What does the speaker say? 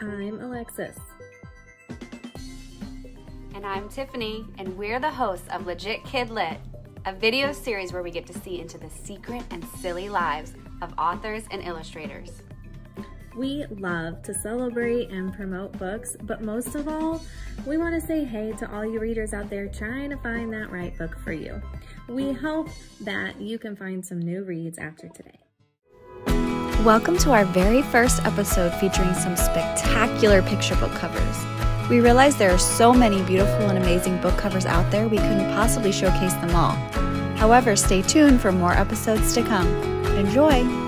I'm Alexis. And I'm Tiffany, and we're the hosts of Legit Kid Lit, a video series where we get to see into the secret and silly lives of authors and illustrators. We love to celebrate and promote books, but most of all, we want to say hey to all you readers out there trying to find that right book for you. We hope that you can find some new reads after today. Welcome to our very first episode featuring some spectacular picture book covers. We realize there are so many beautiful and amazing book covers out there we couldn't possibly showcase them all. However, stay tuned for more episodes to come. Enjoy!